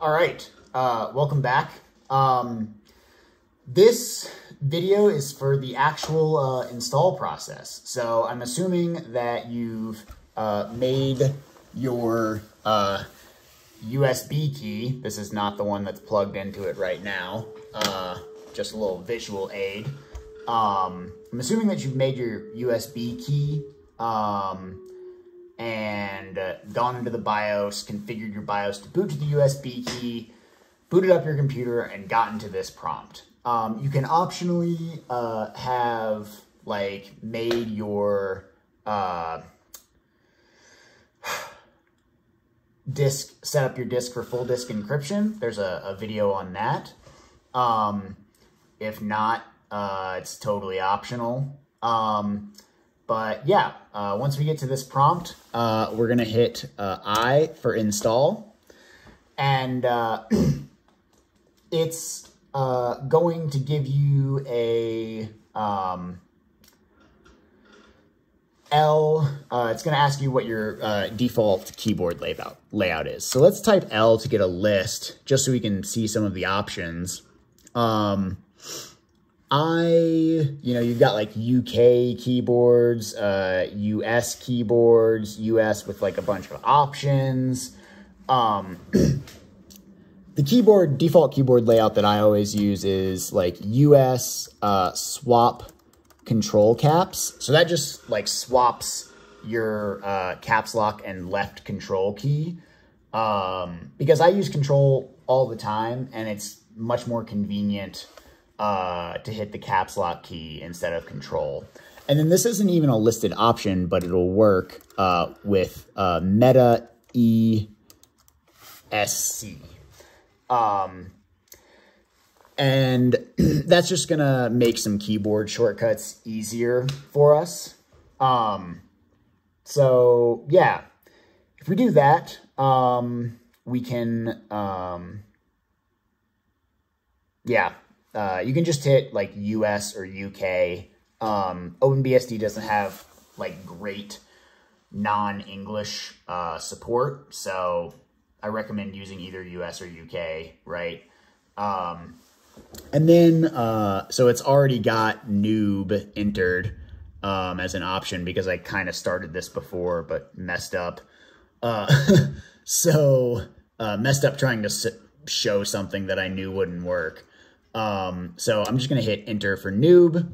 All right, uh, welcome back. Um, this video is for the actual uh, install process. So I'm assuming that you've uh, made your uh, USB key. This is not the one that's plugged into it right now. Uh, just a little visual aid. Um, I'm assuming that you've made your USB key um, and uh, gone into the BIOS, configured your BIOS to boot to the USB key, booted up your computer, and gotten to this prompt. Um, you can optionally uh, have like made your uh, disk, set up your disk for full disk encryption. There's a, a video on that. Um, if not, uh, it's totally optional. Um, but yeah, uh, once we get to this prompt, uh, we're to hit uh, I for install. And uh, it's uh, going to give you a um, L. Uh, it's to ask you what your default keyboard layout, layout is. So let's type L to get a list, just so we can see some of the options. Um, I, you know, you've got like UK keyboards, uh, US keyboards, US with like a bunch of options. Um, the keyboard, default keyboard layout that I always use is like US uh, swap control caps. So that just like swaps your uh, caps lock and left control key. Um, because I use control all the time and it's much more convenient uh, to hit the caps lock key instead of control. And then this isn't even a listed option, but it'll work uh, with uh, Meta ESC. Um, and that's just going to make some keyboard shortcuts easier for us. Um, so, yeah, if we do that, um, we can, um, yeah, uh, you can just hit like US or UK. Um, OpenBSD doesn't have like great non-English uh, support, so I recommend using either US or UK, right? Um, and then, uh, so it's already got noob entered um, as an option because I kind of started this before but messed up. Uh, so uh, messed up trying to show something that I knew wouldn't work. Um, so I'm just going to hit enter for noob.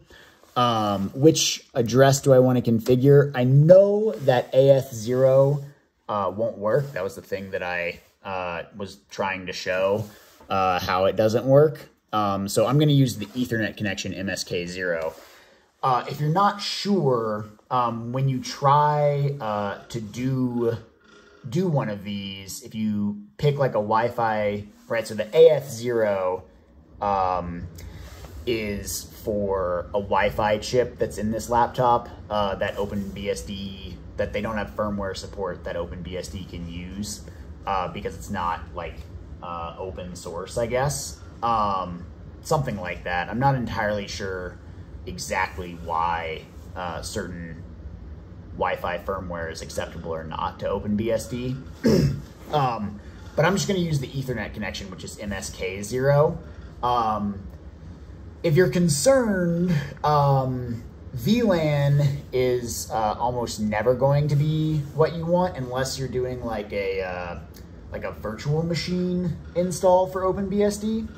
Um, which address do I want to configure? I know that ath0 uh, won't work. That was the thing that I uh, was trying to show uh, how it doesn't work. Um, so I'm going to use the Ethernet connection MSK0. Uh, if you're not sure, um, when you try uh, to do do one of these, if you pick like a Wi-Fi, right, so the ath0 um, is for a Wi-Fi chip that's in this laptop uh, that OpenBSD, that they don't have firmware support that OpenBSD can use uh, because it's not like uh, open source, I guess. Um, something like that. I'm not entirely sure exactly why uh, certain Wi-Fi firmware is acceptable or not to OpenBSD. um, but I'm just going to use the Ethernet connection, which is MSK0. Um, if you're concerned, um, VLAN is uh, almost never going to be what you want unless you're doing like a uh, like a virtual machine install for OpenBSD.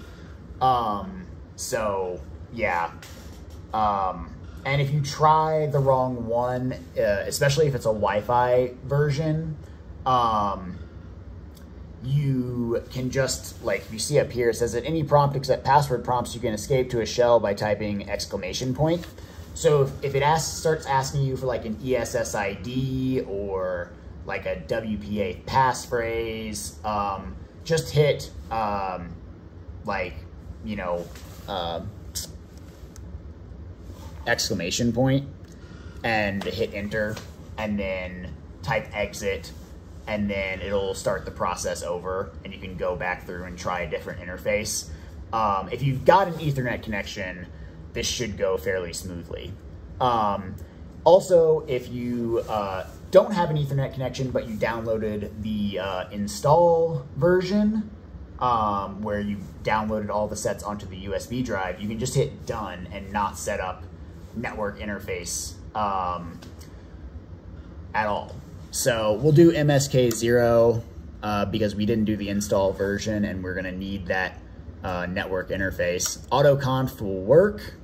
Um, so yeah, um, and if you try the wrong one, uh, especially if it's a Wi-Fi version, um, you can just, like you see up here, it says that any prompt except password prompts, you can escape to a shell by typing exclamation point. So if, if it asks, starts asking you for like an ESSID or like a WPA passphrase, um, just hit um, like, you know, uh, exclamation point and hit enter and then type exit and then it'll start the process over and you can go back through and try a different interface. Um, if you've got an ethernet connection, this should go fairly smoothly. Um, also, if you uh, don't have an ethernet connection, but you downloaded the uh, install version, um, where you downloaded all the sets onto the USB drive, you can just hit done and not set up network interface um, at all. So we'll do MSK0 uh, because we didn't do the install version and we're gonna need that uh, network interface. AutoConf will work.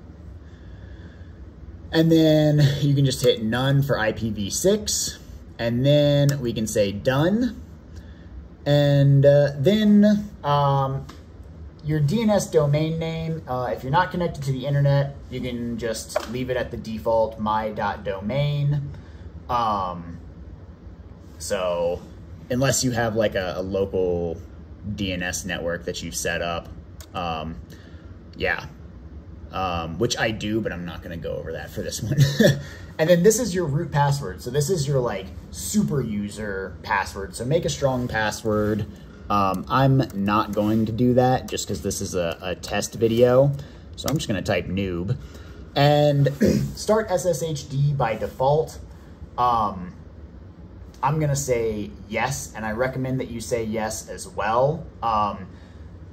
And then you can just hit none for IPv6. And then we can say done. And uh, then um, your DNS domain name, uh, if you're not connected to the internet, you can just leave it at the default my.domain. Um, so unless you have like a, a, local DNS network that you've set up, um, yeah, um, which I do, but I'm not going to go over that for this one. and then this is your root password. So this is your like super user password. So make a strong password. Um, I'm not going to do that just because this is a, a, test video. So I'm just going to type noob and start SSHD by default. Um, I'm going to say yes, and I recommend that you say yes as well. Um,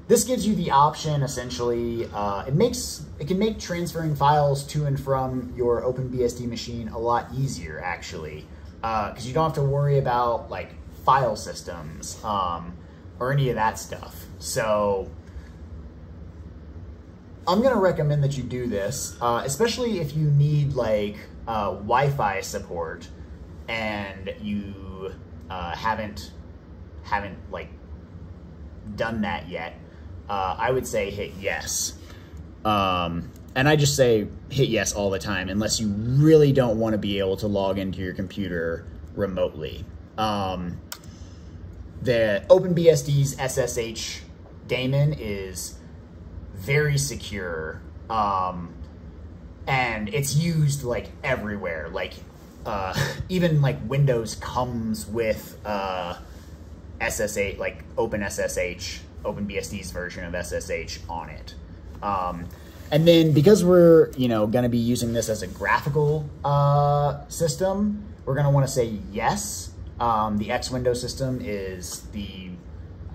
this gives you the option, essentially, uh, it makes it can make transferring files to and from your OpenBSD machine a lot easier, actually, because uh, you don't have to worry about like file systems um, or any of that stuff. So I'm gonna recommend that you do this, uh, especially if you need like uh, Wi-Fi support and you uh, haven't haven't like done that yet, uh, I would say hit yes. Um, and I just say hit yes all the time, unless you really don't want to be able to log into your computer remotely. Um, the OpenBSD's SSH daemon is very secure, um, and it's used like everywhere. Like uh, even like Windows comes with uh, SSH, like OpenSSH, OpenBSD's version of SSH on it. Um, and then because we're, you know, going to be using this as a graphical uh, system, we're going to want to say yes. Um, the X window system is the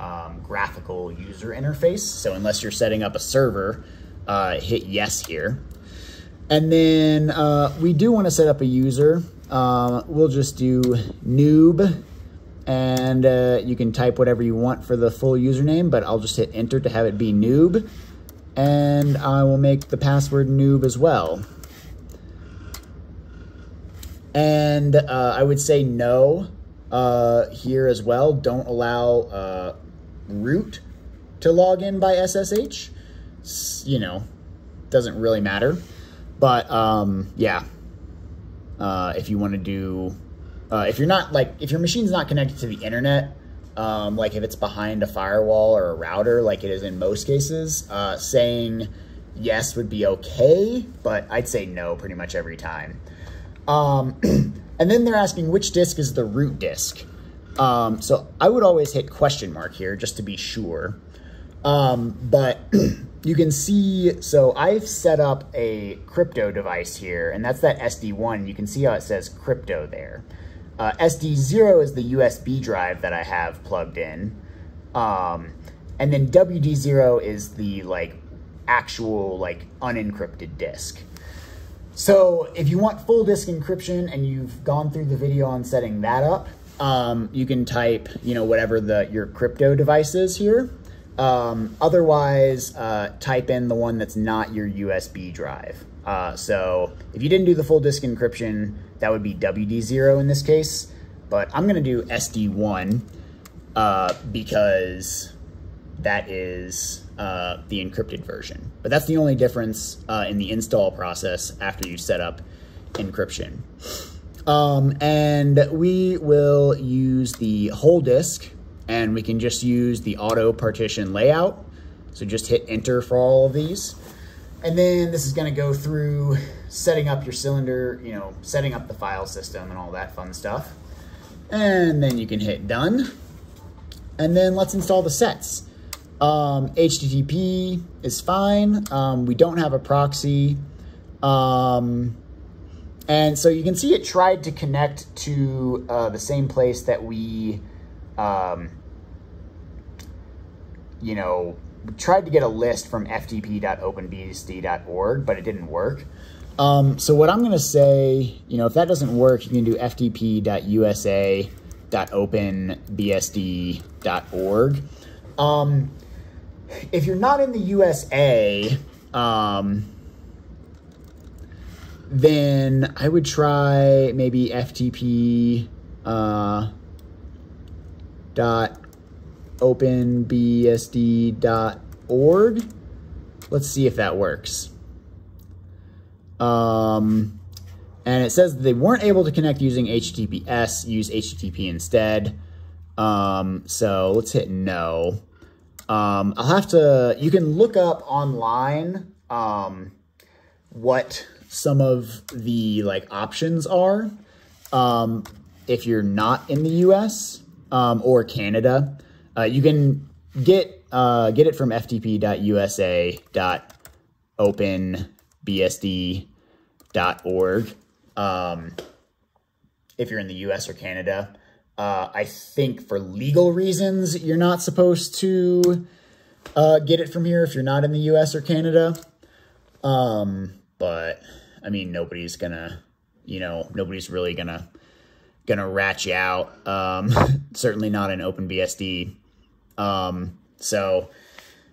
um, graphical user interface. So unless you're setting up a server, uh, hit yes here. And then uh, we do want to set up a user. Um, we'll just do noob and uh, you can type whatever you want for the full username, but I'll just hit enter to have it be noob. And I will make the password noob as well. And uh, I would say no uh, here as well. Don't allow uh, root to log in by SSH. You know, doesn't really matter. But um, yeah, uh, if you want to do, uh, if you're not like, if your machine's not connected to the internet, um, like if it's behind a firewall or a router, like it is in most cases, uh, saying yes would be okay, but I'd say no pretty much every time. Um, and then they're asking which disk is the root disk. Um, so I would always hit question mark here just to be sure. Um, but you can see, so I've set up a crypto device here, and that's that SD1. You can see how it says crypto there. Uh, SD0 is the USB drive that I have plugged in. Um, and then WD0 is the like actual like unencrypted disk. So if you want full disk encryption and you've gone through the video on setting that up, um, you can type, you know, whatever the your crypto device is here. Um, otherwise, uh, type in the one that's not your USB drive. Uh, so if you didn't do the full disk encryption, that would be WD0 in this case. But I'm going to do SD1 uh, because that is uh, the encrypted version. But that's the only difference uh, in the install process after you set up encryption. Um, and we will use the whole disk and we can just use the auto partition layout. So just hit enter for all of these. And then this is gonna go through setting up your cylinder, you know, setting up the file system and all that fun stuff. And then you can hit done. And then let's install the sets. Um, HTTP is fine. Um, we don't have a proxy. Um, and so you can see it tried to connect to uh, the same place that we um, you know, tried to get a list from ftp.openbsd.org, but it didn't work. Um, so what I'm going to say, you know, if that doesn't work, you can do ftp.usa.openbsd.org. Um, if you're not in the USA, um, then I would try maybe FTP uh, dot openbsd.org. Let's see if that works. Um, and it says they weren't able to connect using HTTPS, use HTTP instead. Um, so let's hit no. Um, I'll have to, you can look up online um, what some of the like options are um, if you're not in the US um, or Canada. Uh, you can get uh, get it from ftp.usa.openbsd.org um, if you're in the US or Canada. Uh, I think for legal reasons, you're not supposed to uh, get it from here if you're not in the US or Canada. Um, but I mean, nobody's gonna, you know, nobody's really gonna gonna rat you out. Um, certainly not in OpenBSD. Um, so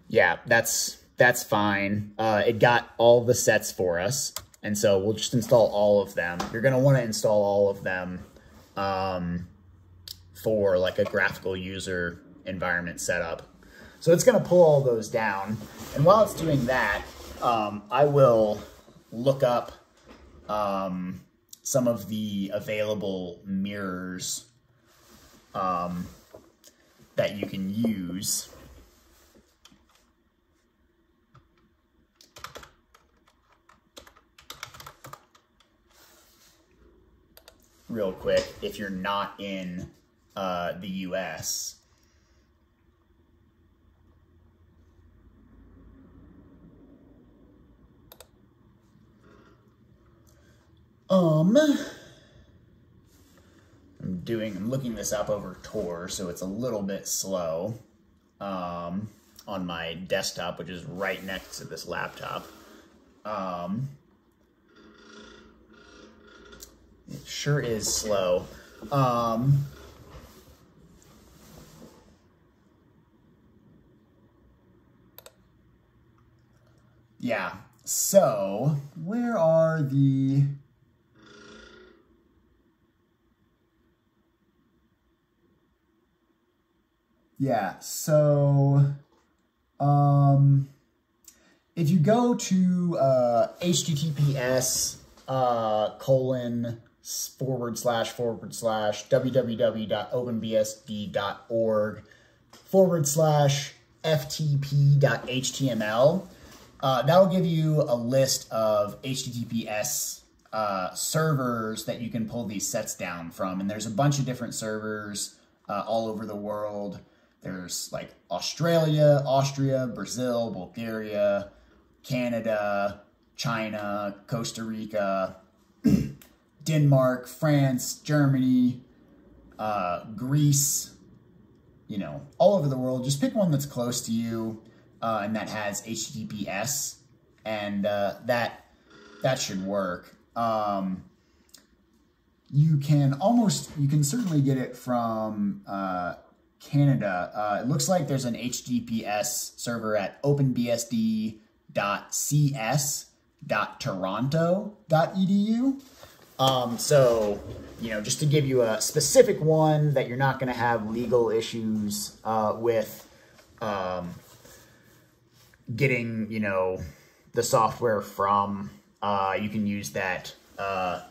yeah, that's that's fine. Uh, it got all the sets for us, and so we'll just install all of them. You're gonna want to install all of them. Um, for like a graphical user environment setup. So it's to pull all those down. And while it's doing that, um, I will look up um, some of the available mirrors um, that you can use. Real quick, if you're not in uh, the U.S. Um, I'm doing, I'm looking this up over Tor, so it's a little bit slow um, on my desktop, which is right next to this laptop. Um, it sure is slow. Um, Yeah. So, where are the... Yeah, so um, if you go to uh, https uh, colon forward slash forward slash www.openbsd.org forward slash ftp.html, uh, that'll give you a list of HTTPS uh, servers that you can pull these sets down from. And there's a bunch of different servers uh, all over the world. There's like Australia, Austria, Brazil, Bulgaria, Canada, China, Costa Rica, Denmark, France, Germany, uh, Greece, you know, all over the world. Just pick one that's close to you uh, and that has HTTPS, and uh, that that should work. Um, you can almost, you can certainly get it from uh, Canada. Uh, it looks like there's an HTTPS server at openbsd.cs.toronto.edu. Um, so, you know, just to give you a specific one that you're not going to have legal issues uh, with, um, getting, you know, the software from, uh, you can use that uh,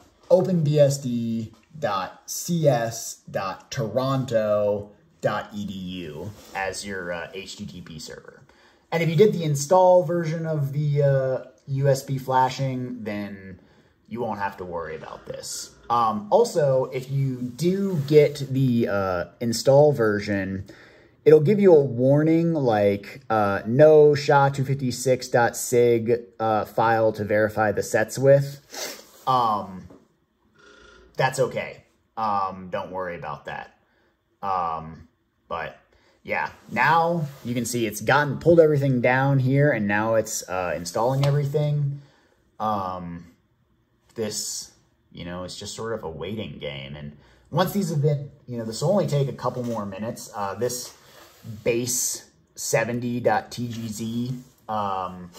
openbsd.cs.toronto.edu as your uh, HTTP server. And if you did the install version of the uh, USB flashing, then you won't have to worry about this. Um, also, if you do get the uh, install version, it'll give you a warning like uh, no SHA-256.sig uh, file to verify the sets with. Um, that's okay. Um, don't worry about that. Um, but yeah, now you can see it's gotten pulled everything down here and now it's uh, installing everything. Um, this, you know, it's just sort of a waiting game. And once these have been, you know, this will only take a couple more minutes. Uh, this base 70.tgz, um,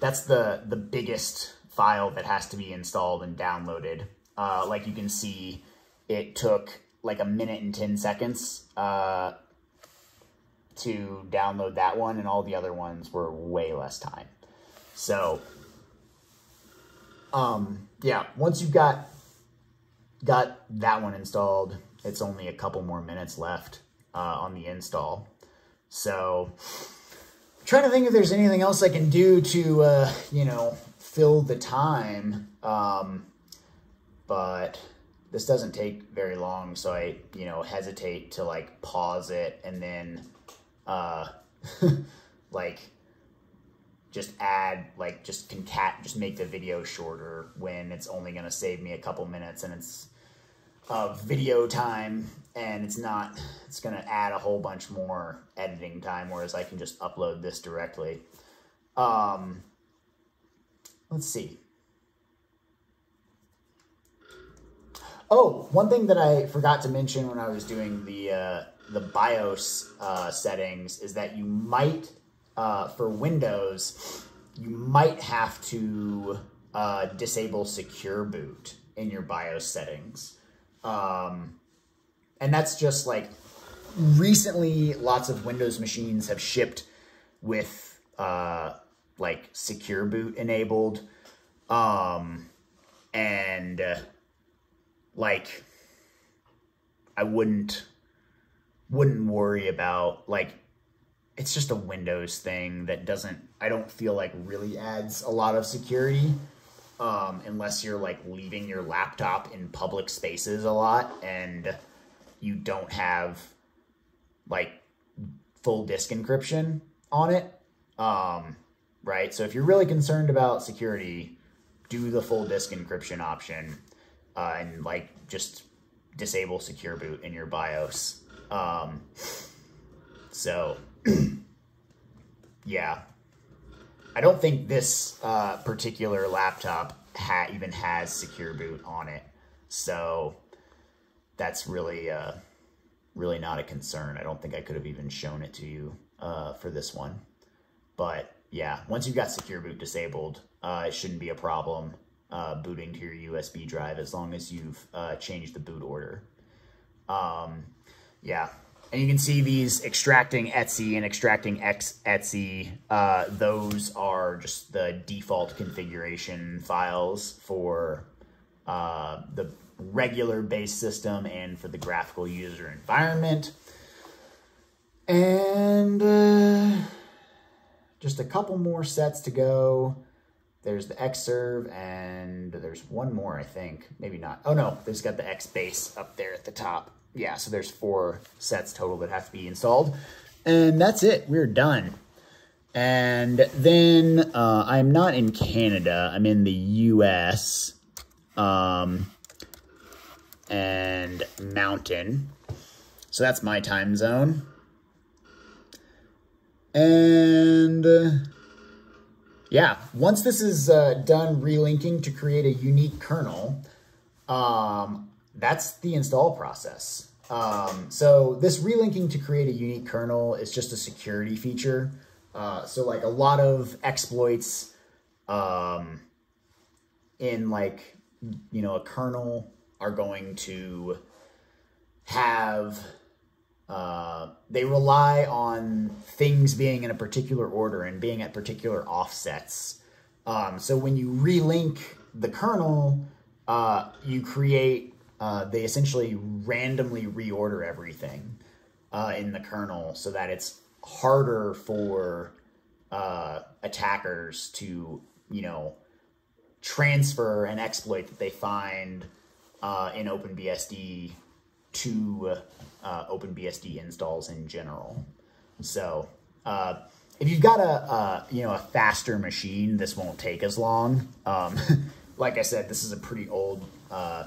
that's the, the biggest file that has to be installed and downloaded. Uh, like you can see, it took like a minute and 10 seconds uh, to download that one, and all the other ones were way less time. So, um, yeah, once you've got got that one installed, it's only a couple more minutes left uh, on the install. So, I'm trying to think if there's anything else I can do to, uh, you know, fill the time. Um, but this doesn't take very long, so I, you know, hesitate to like pause it and then uh, like just add like just concat just make the video shorter when it's only going to save me a couple minutes and it's of video time and it's not it's going to add a whole bunch more editing time whereas I can just upload this directly. Um let's see oh one thing that I forgot to mention when I was doing the uh the BIOS uh, settings is that you might, uh, for Windows, you might have to uh, disable secure boot in your BIOS settings. Um, and that's just like recently lots of Windows machines have shipped with uh, like secure boot enabled. Um, and uh, like I wouldn't wouldn't worry about like it's just a Windows thing that doesn't I don't feel like really adds a lot of security um, unless you're like leaving your laptop in public spaces a lot and you don't have like full disk encryption on it. Um, right? So if you're really concerned about security, do the full disk encryption option uh, and like just disable secure boot in your BIOS um, so, yeah. I don't think this uh, particular laptop ha even has secure boot on it. So that's really, uh, really not a concern. I don't think I could have even shown it to you uh, for this one. But yeah, once you've got secure boot disabled, uh, it shouldn't be a problem uh, booting to your USB drive as long as you've uh, changed the boot order. Um, yeah. And you can see these extracting etc and extracting x etc. Uh, those are just the default configuration files for uh, the regular base system and for the graphical user environment. And uh, just a couple more sets to go. There's the Xserv and there's one more, I think. Maybe not. Oh no, there's got the Xbase up there at the top yeah, so there's four sets total that have to be installed. And that's it. We're done. And then uh, I'm not in Canada. I'm in the U.S. Um, and Mountain. So that's my time zone. And uh, yeah, once this is uh, done relinking to create a unique kernel, um, that's the install process. Um, so this relinking to create a unique kernel is just a security feature. Uh, so like a lot of exploits um, in like, you know, a kernel are going to have, uh, they rely on things being in a particular order and being at particular offsets. Um, so when you relink the kernel, uh, you create uh, they essentially randomly reorder everything uh, in the kernel so that it's harder for uh, attackers to, you know, transfer an exploit that they find in OpenBSD to uh, OpenBSD installs in general. So uh, if you've got a, a, you know a faster machine, this won't take as long. Um, like I said, this is a pretty old uh,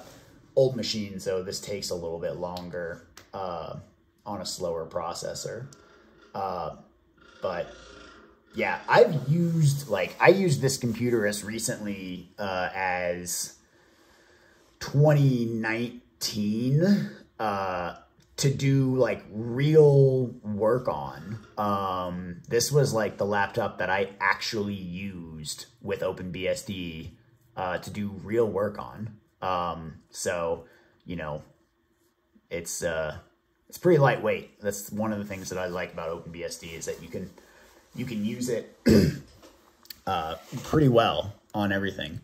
old machine, so this takes a little bit longer uh, on a slower processor. Uh, but yeah, I've used like I used this computer as recently uh, as 2019 uh, to do like real work on. Um, this was like the laptop that I actually used with OpenBSD uh, to do real work on. Um, so, you know, it's uh, it's pretty lightweight. That's one of the things that I like about OpenBSD is that you can you can use it uh, pretty well on everything.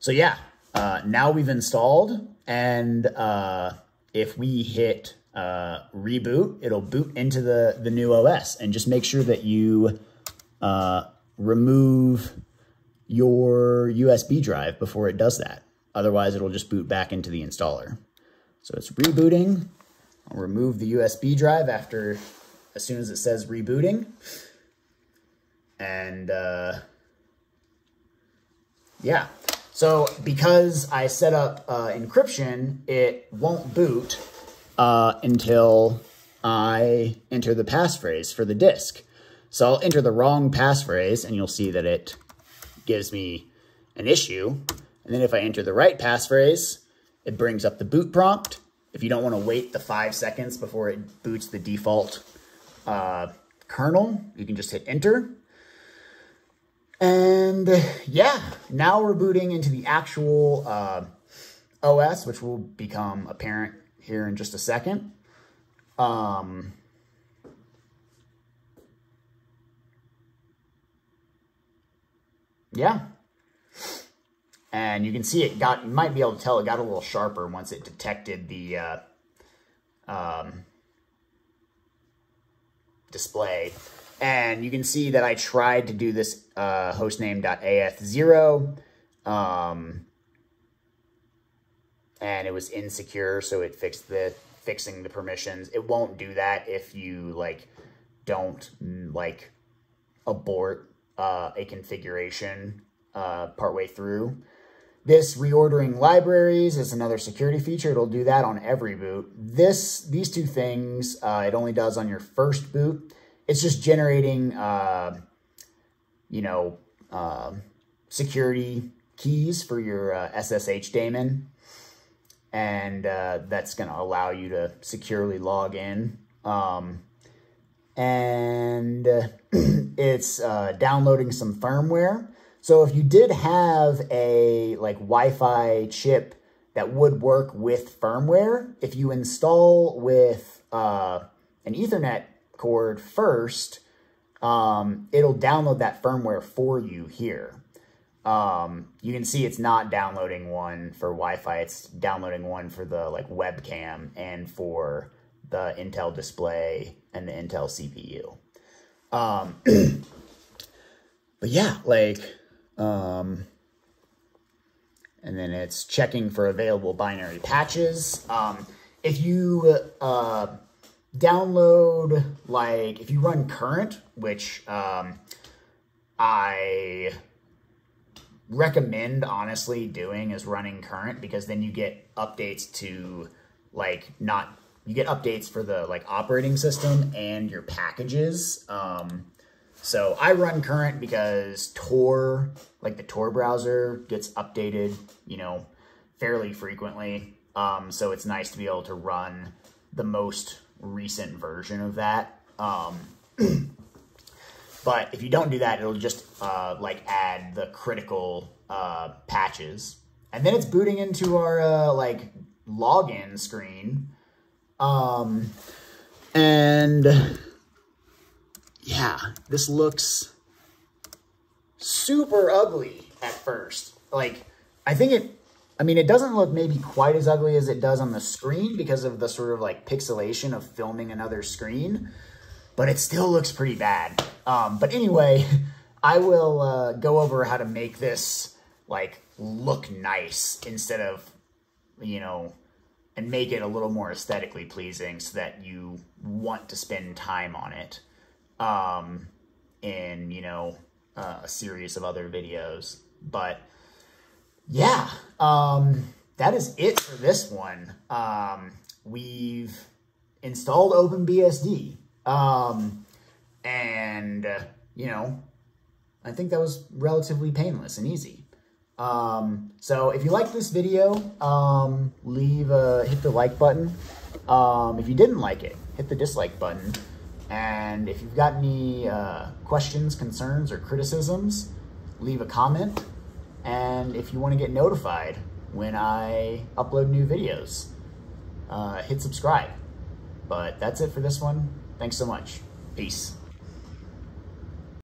So yeah, uh, now we've installed, and uh, if we hit uh, reboot, it'll boot into the, the new OS. And just make sure that you uh, remove your USB drive before it does that. Otherwise, it'll just boot back into the installer. So it's rebooting. I'll remove the USB drive after, as soon as it says rebooting. And uh, yeah, so because I set up uh, encryption, it won't boot uh, until I enter the passphrase for the disk. So I'll enter the wrong passphrase and you'll see that it gives me an issue. And then if I enter the right passphrase, it brings up the boot prompt. If you don't want to wait the five seconds before it boots the default uh, kernel, you can just hit enter. And yeah, now we're booting into the actual uh, OS, which will become apparent here in just a second. Um, yeah. And you can see it got, you might be able to tell it got a little sharper once it detected the uh, um, display. And you can see that I tried to do this uh, hostname.ath0. Um, and it was insecure, so it fixed the fixing the permissions. It won't do that if you like don't like abort uh, a configuration uh, partway through. This reordering libraries is another security feature. It'll do that on every boot. This, these two things, uh, it only does on your first boot. It's just generating, uh, you know, uh, security keys for your SSH uh, daemon and uh, that's going to allow you to securely log in. Um, and uh, it's uh, downloading some firmware. So if you did have a like Wi-Fi chip that would work with firmware, if you install with an Ethernet first, um, it'll download that firmware for you here. Um, you can see it's not downloading one for Wi-Fi. It's downloading one for the like webcam and for the Intel display and the Intel CPU. Um, but yeah, like, um, and then it's checking for available binary patches. Um, if you uh, download, like, if you run current, which um, I recommend honestly doing is running current because then you get updates to like not you get updates for the like operating system and your packages. Um, so I run current because Tor, like the Tor browser, gets updated, you know, fairly frequently. Um, so it's nice to be able to run the most recent version of that. Um, But if you don't do that, it'll just uh, like add the critical uh, patches. And then it's booting into our uh, like login screen. Um, and yeah, this looks super ugly at first. Like, I think it, I mean, it doesn't look maybe quite as ugly as it does on the screen because of the sort of like pixelation of filming another screen but it still looks pretty bad. Um, but anyway, I will uh, go over how to make this like look nice instead of, you know, and make it a little more aesthetically pleasing so that you want to spend time on it um, in, you know, uh, a series of other videos. But yeah, um, that is it for this one. Um, we've installed OpenBSD. Um, and, uh, you know, I think that was relatively painless and easy. Um, so if you like this video, um, leave a, hit the like button. Um, if you didn't like it, hit the dislike button. And if you've got any uh, questions, concerns, or criticisms, leave a comment. And if you want to get notified when I upload new videos, uh, hit subscribe. But that's it for this one. Thanks so much. Peace.